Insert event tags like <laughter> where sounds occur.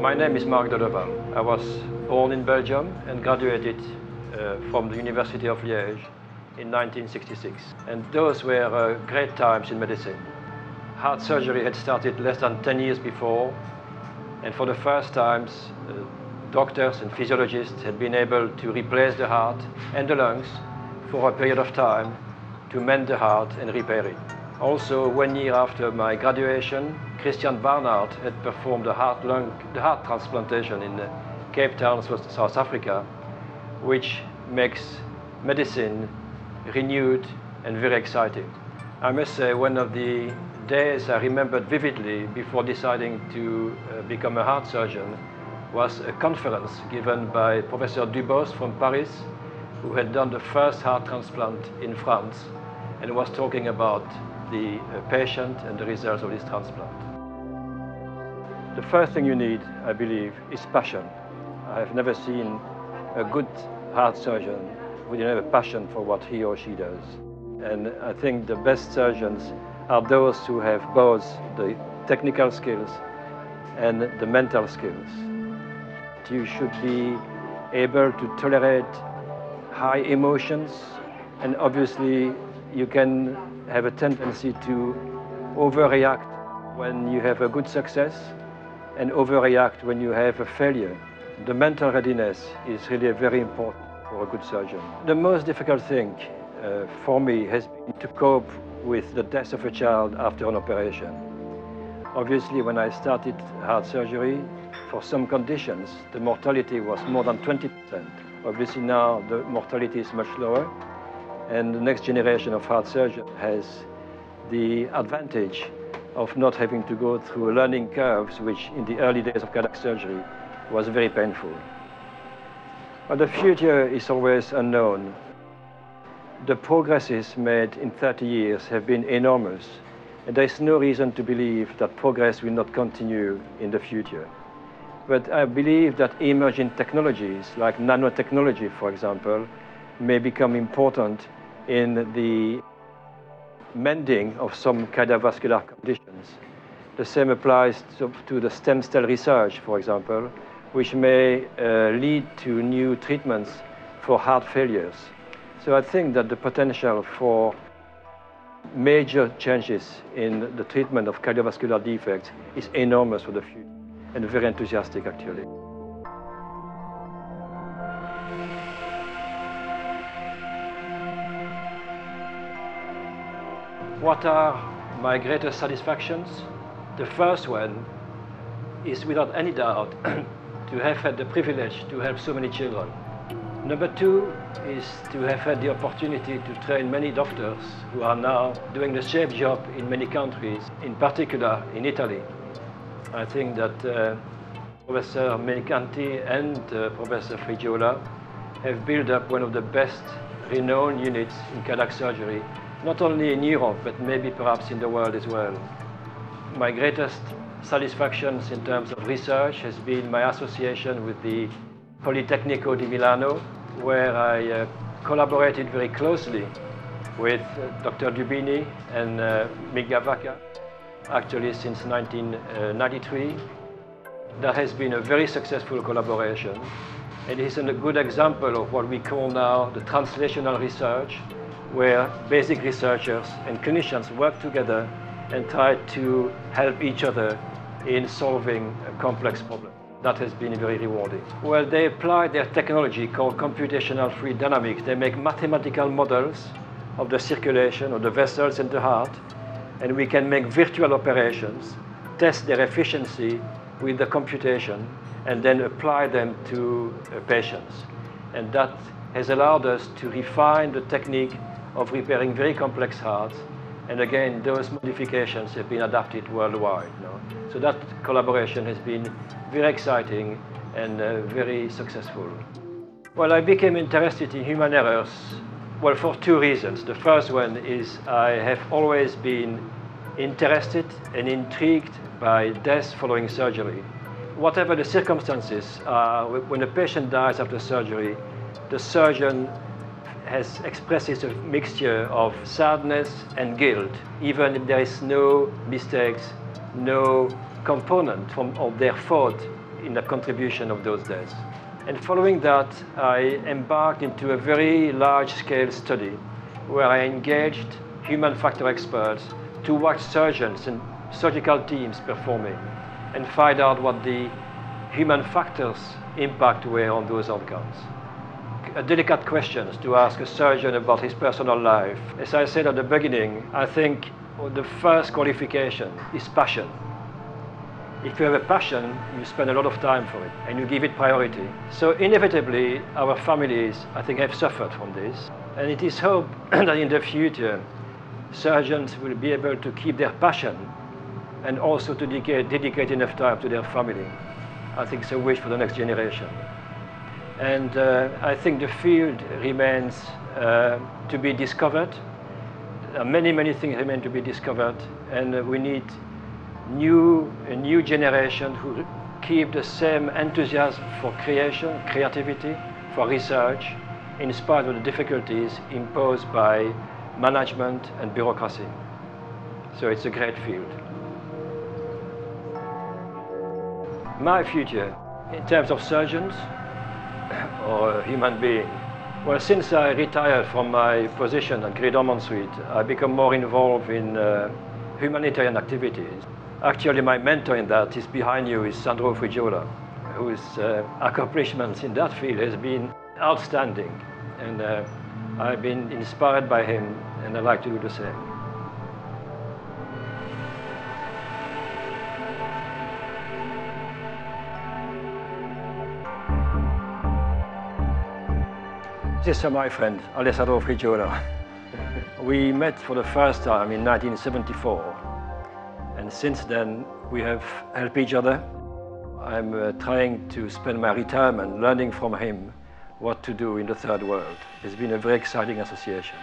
My name is Marc De Leval. I was born in Belgium and graduated uh, from the University of Liège in 1966. And those were uh, great times in medicine. Heart surgery had started less than 10 years before, and for the first times, uh, doctors and physiologists had been able to replace the heart and the lungs for a period of time to mend the heart and repair it. Also, one year after my graduation, Christiaan Barnard had performed a heart, lung, the heart transplantation in uh, Cape Town, South Africa, which makes medicine renewed and very exciting. I must say one of the days I remembered vividly before deciding to uh, become a heart surgeon was a conference given by Professor Dubost from Paris, who had done the first heart transplant in France and was talking about the uh, patient and the results of this transplant. The first thing you need, I believe, is passion. I have never seen a good heart surgeon who didn't have a passion for what he or she does. And I think the best surgeons are those who have both the technical skills and the mental skills. You should be able to tolerate high emotions and obviously you can have a tendency to overreact when you have a good success and overreact when you have a failure. The mental readiness is really very important for a good surgeon. The most difficult thing uh, for me has been to cope with the death of a child after an operation. Obviously, when I started heart surgery, for some conditions, the mortality was more than 20%. Obviously now the mortality is much lower, and the next generation of heart surgeons has the advantage of not having to go through learning curves, which in the early days of cardiac surgery was very painful. But the future is always unknown. The progresses made in 30 years have been enormous, and there is no reason to believe that progress will not continue in the future. But I believe that emerging technologies, like nanotechnology, for example, may become important in the mending of some cardiovascular conditions. The same applies to, to the stem cell research, for example, which may uh, lead to new treatments for heart failures. So I think that the potential for major changes in the treatment of cardiovascular defects is enormous for the future and very enthusiastic actually. What are my greatest satisfactions? The first one is without any doubt <clears throat> to have had the privilege to help so many children. Number two is to have had the opportunity to train many doctors who are now doing the same job in many countries, in particular in Italy. I think that uh, Professor Menicanti and uh, Professor Frigiola have built up one of the best renowned units in cardiac surgery not only in Europe, but maybe perhaps in the world as well. My greatest satisfactions in terms of research has been my association with the Politecnico di Milano, where I uh, collaborated very closely with uh, Dr. Dubini and uh, Migliavacca, actually since 1993. There has been a very successful collaboration, it is a good example of what we call now the translational research, where basic researchers and clinicians work together and try to help each other in solving a complex problem. That has been very rewarding. Well, they apply their technology called computational fluid dynamics. They make mathematical models of the circulation of the vessels in the heart, and we can make virtual operations, test their efficiency with the computation, and then apply them to uh, patients. And that has allowed us to refine the technique of repairing very complex hearts. And again, those modifications have been adapted worldwide. No? So that collaboration has been very exciting and uh, very successful. Well, I became interested in human errors, well, for two reasons. The first one is I have always been interested and intrigued by death following surgery. Whatever the circumstances, uh, when a patient dies after surgery, the surgeon has expresses a mixture of sadness and guilt, even if there is no mistakes, no component from, of their fault in the contribution of those days. And following that, I embarked into a very large-scale study where I engaged human factor experts to watch surgeons and surgical teams performing and find out what the human factors impact were on those outcomes. A delicate questions to ask a surgeon about his personal life. As I said at the beginning, I think the first qualification is passion. If you have a passion, you spend a lot of time for it and you give it priority. So inevitably, our families, I think, have suffered from this. And it is hoped <clears throat> that in the future, surgeons will be able to keep their passion and also to dedicate, dedicate enough time to their family. I think it's a wish for the next generation. And uh, I think the field remains uh, to be discovered. Many, many things remain to be discovered, and uh, we need new, a new generation who keep the same enthusiasm for creation, creativity, for research, in spite of the difficulties imposed by management and bureaucracy. So it's a great field. My future, in terms of surgeons or a human being, well, since I retired from my position at Ormond Street, I become more involved in uh, humanitarian activities. Actually, my mentor in that is behind you, is Sandro Frigiola, whose uh, accomplishments in that field has been outstanding. And uh, I've been inspired by him, and I'd like to do the same. This is my friend, Alessandro Frigiola. we met for the first time in 1974, and since then we have helped each other. I'm uh, trying to spend my retirement learning from him what to do in the third world. It's been a very exciting association.